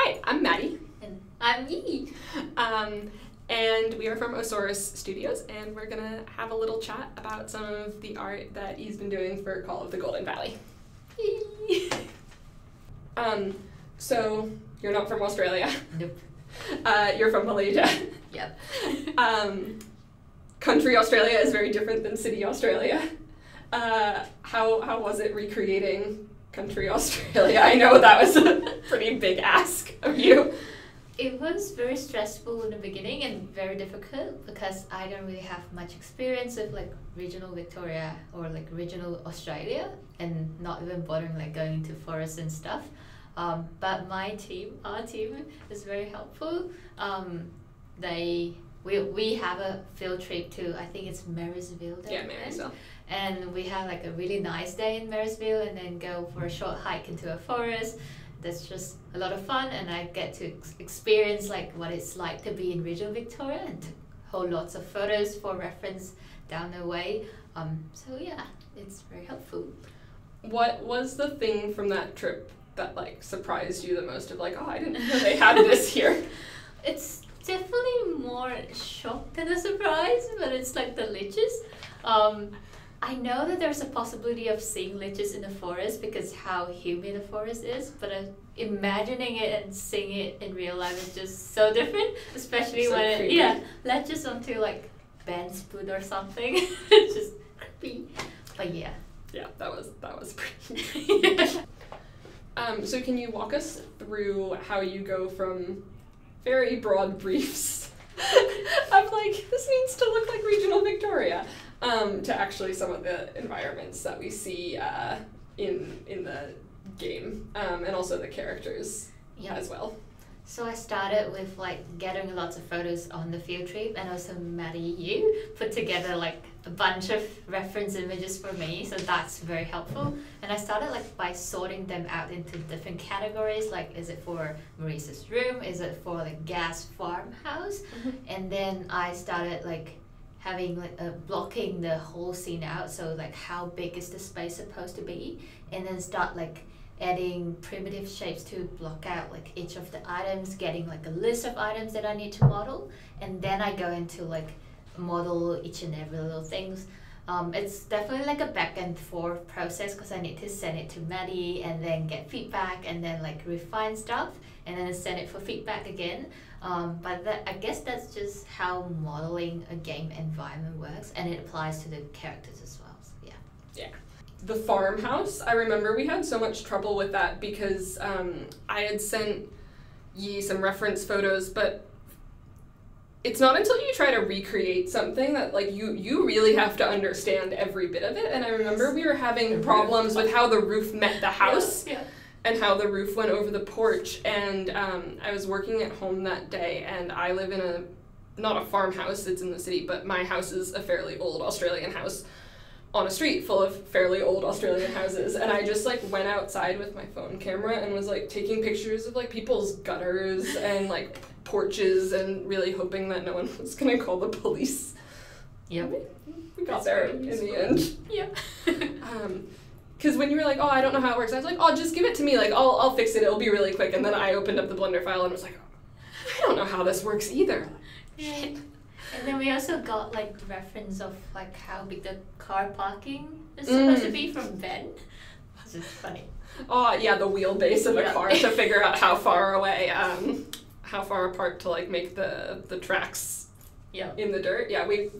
Hi, I'm Maddie. And I'm Yee. Um, and we are from O'Saurus Studios, and we're gonna have a little chat about some of the art that he's been doing for Call of the Golden Valley. um, so you're not from Australia. Nope. Uh, you're from Malaysia. Yep. Um, country Australia is very different than city Australia. Uh, how how was it recreating country Australia? I know that was a pretty big ask of you. It was very stressful in the beginning and very difficult because I don't really have much experience with like regional Victoria or like regional Australia and not even bothering like going into forests and stuff. Um, but my team, our team, is very helpful. Um, they we, we have a field trip to I think it's Marysville. Yeah. Marysville. and we have like a really nice day in Marysville and then go for a short hike into a forest. That's just a lot of fun and I get to ex- experience like what it's like to be in regional Victoria and to hold lots of photos for reference down the way. Um, so yeah, it's very helpful. What was the thing from that trip that like surprised you the most? Of like, oh, I didn't know they had this here. It's definitely more shock than a surprise, but it's like the liches. Um, I know that there's a possibility of seeing liches in the forest because how humid the forest is, but uh, imagining it and seeing it in real life is just so different, especially So when it, yeah, latches onto like Ben's food or something. it's just creepy. But yeah. Yeah, that was that was pretty. um, so can you walk us through how you go from very broad briefs of like this needs to look like regional Victoria um, to actually some of the environments that we see uh, in in the game um, and also the characters Yeah. as well. So I started with like gathering lots of photos on the field trip and also Maddie you put together like a bunch of reference images for me so that's very helpful and I started like by sorting them out into different categories like is it for Maurice's room is it for the Gaz farmhouse and then I started like having like uh, blocking the whole scene out so like how big is the space supposed to be and then start like adding primitive shapes to block out like each of the items getting like a list of items that i need to model and then i go into like model each and every little things. Um, it's definitely like a back and forth process because i need to send it to maddie and then get feedback and then like refine stuff and then send it for feedback again um, but that, i guess that's just how modeling a game environment works and it applies to the characters as well so yeah. The farmhouse i remember we had so much trouble with that because um, i had sent Yee some reference photos but it's not until you try to recreate something that like you you really have to understand every bit of it and i remember we were having problems with how the roof met the house. yeah. And how the roof went over the porch. And um, i was working at home that day and i live in a not a farmhouse it's in the city but my house is a fairly old australian house on a street full of fairly old australian houses. And i just like went outside with my phone camera and was like taking pictures of like people's gutters and like porches and really hoping that no one was going to call the police. Yep. we got That's there in the end. Yeah. because when you were like, oh, I don't know how it works, I was like, oh, just give it to me. Like, I'll, I'll fix it. It'll be really quick. And then I opened up the Blender file and was like, I don't know how this works either. And then we also got like reference of like how big the car parking is supposed to Mm. be from Ben. Which is funny. Oh, yeah, the wheelbase of a Yeah. car to figure out how far away, um, how far apart to like make the the tracks Yeah. in the dirt. Yeah, we,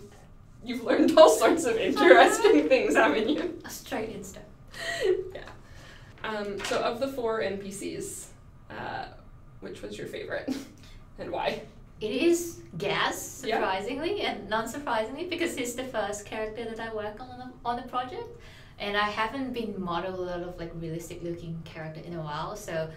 you've learned all sorts of interesting things, haven't you? Australian stuff. yeah. Um, so of the four NPCs, uh, which was your favorite, and why? It is Gaz, Yeah. surprisingly, and non surprisingly, because he's the first character that I work on on the, on the project. And I haven't been model a lot of like realistic looking character in a while, so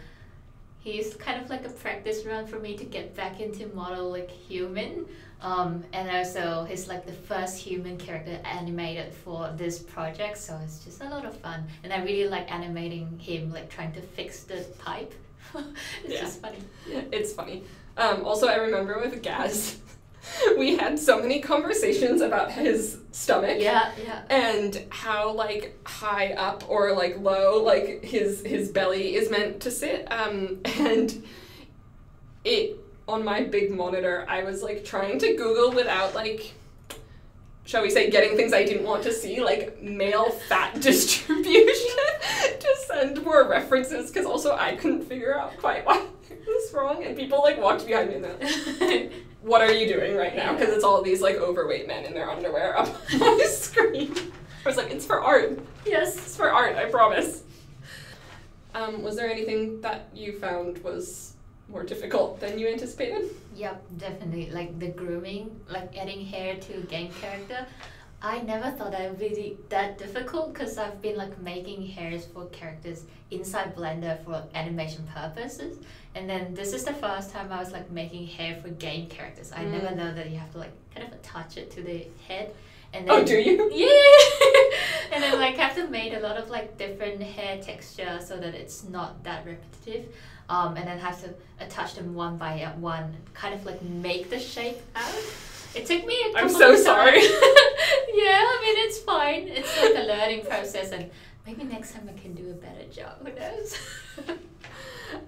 he's kind of like a practice run for me to get back into model like human. Um, and also he's like the first human character animated for this project, so it's just a lot of fun. And I really like animating him like trying to fix the pipe. it's Yeah. just funny. It's funny. Um, also, I remember with Gaz, we had so many conversations about his stomach. Yeah, yeah. And how like high up or like low like his his belly is meant to sit. Um, and it on my big monitor, I was like trying to Google without like shall we say getting things I didn't want to see, like male fat distribution to send more references because also I couldn't figure out quite why it was wrong and people like walked behind me and like, what are you doing right now? Because it's all these like overweight men in their underwear up on the screen. I was like, it's for art. Yes. It's for art, I promise. Um, was there anything that you found was more difficult than you anticipated? Yep, definitely. Like the grooming, like adding hair to a game character. I never thought that would be that difficult because I've been like making hairs for characters inside Blender for animation purposes. And then this is the first time I was like making hair for game characters. I never Mm. know that you have to like kind of attach it to the head. And Oh, do you? Yeah. and then like have to make a lot of like different hair texture so that it's not that repetitive. Um, and then have to attach them one by one, kind of like make the shape out. It took me I'm so sorry. yeah, I mean it's fine. It's like a learning process, and maybe next time I can do a better job. Who knows?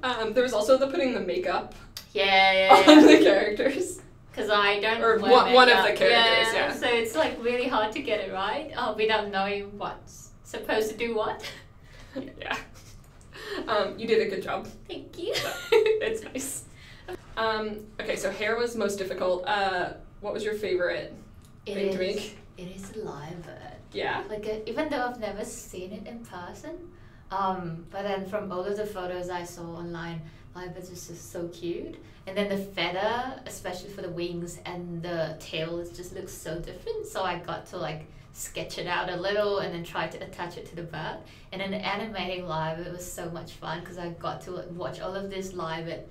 Um, there was also the putting the makeup yeah, yeah, on the characters. Because I don't. Or one- one of the characters, yeah. So it's like really hard to get it right uh, without knowing what's supposed to do what. yeah. Um, you did a good job. Thank you. it's nice. Um, okay, so hair was most difficult. Uh, what was your favorite It thing to make? It is a lyrebird. Yeah. Like uh, even though I've never seen it in person, um, but then from all of the photos I saw online, lyrebirds is just so cute. And then the feather, especially for the wings and the tail, it just looks so different. So I got to like sketch it out a little and then try to attach it to the bird. And then animating live, it was so much fun because I got to watch all of this live at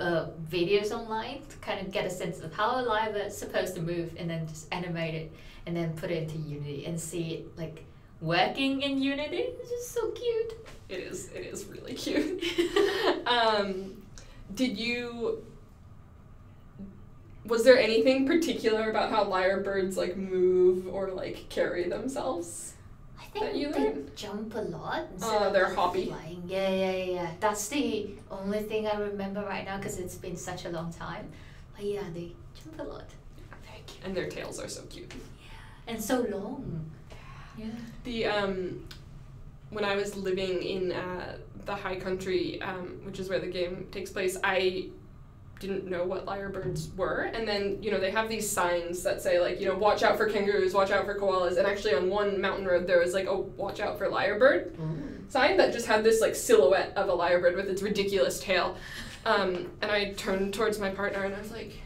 uh, videos online to kind of get a sense of how a lyrebird's supposed to move and then just animate it and then put it into Unity and see it like working in Unity. It's just so cute. It is. It is really cute. um, did you? Was there anything particular about how lyrebirds like move or like carry themselves? Think That you they learned? jump a lot. Oh, like, hoppy. Flying. Yeah, yeah, yeah, yeah. That's the only thing I remember right now because it's been such a long time. But yeah, they jump a lot. Very cute. And their tails are so cute. Yeah, And so long. Yeah. The um, when I was living in uh, the high country, um, which is where the game takes place, I didn't know what lyrebirds were, and then you know they have these signs that say like you know watch out for kangaroos, watch out for koalas, and actually on one mountain road there was like oh watch out for lyrebird sign that just had this like silhouette of a lyrebird with its ridiculous tail, um, and I turned towards my partner and I was like.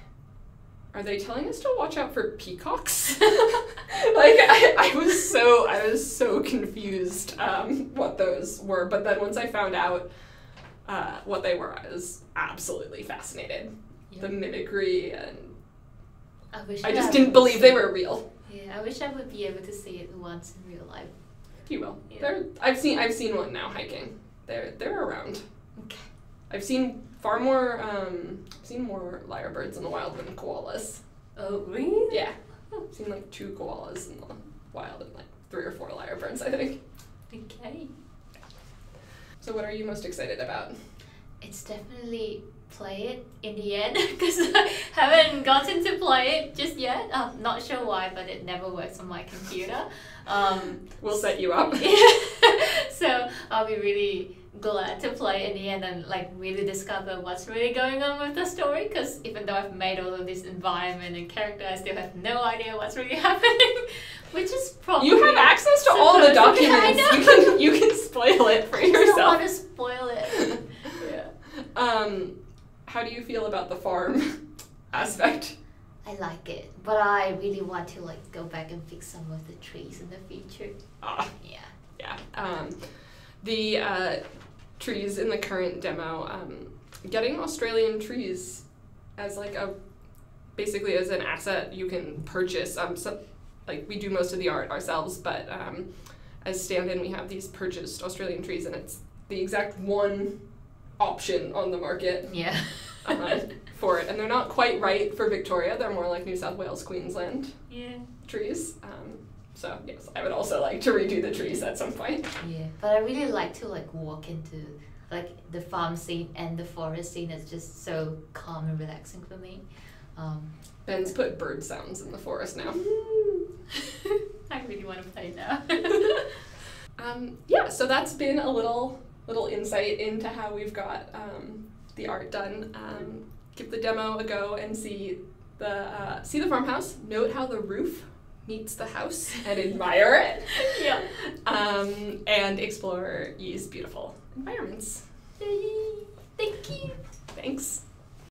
Are they telling us to watch out for peacocks? like I, I was so I was so confused um, what those were, but then once I found out uh, what they were, I was absolutely fascinated. Yeah. The mimicry and I wish I just I didn't believe they were real. Yeah, I wish I would be able to see it once in real life. You will. Yeah. They're I've seen I've seen one now hiking. They're they're around. Okay. I've seen far more um I've seen more lyrebirds in the wild than koalas. Oh, really? Yeah. I've seen like two koalas in the wild and like three or four lyrebirds, I think. Okay. So what are you most excited about? It's definitely play it in the end because I haven't gotten to play it just yet. I'm not sure why, but it never works on my computer. Um, We'll set you up. so I'll be really glad to play it in the end and like really discover what's really going on with the story because even though I've made all of this environment and character I still have no idea what's really happening which is probably You have access to all the I documents. You can you can spoil it for I don't yourself. want to spoil it yeah Um, how do you feel about the farm aspect? I like it but I really want to like go back and fix some of the trees in the future Ah, yeah yeah. Um, the uh, trees in the current demo, um, getting Australian trees as like a basically as an asset you can purchase. Um, so, like we do most of the art ourselves, but um, as stand-in we have these purchased Australian trees, and it's the exact one option on the market yeah uh, for it, and they're not quite right for Victoria. They're more like New South Wales, Queensland yeah trees. Um, so yes, I would also like to redo the trees at some point. Yeah, but I really like to like walk into like the farm scene and the forest scene is just so calm and relaxing for me. Um, Ben's put bird sounds in the forest now. I really want to play now. Um, yeah, so that's been a little little insight into how we've got um, the art done. Um, give the demo a go and see the uh, see the farmhouse. Note how the roof meets the house and admire it. yeah. Um, and explore Yee's beautiful environments. Yay. Thank you. Thanks.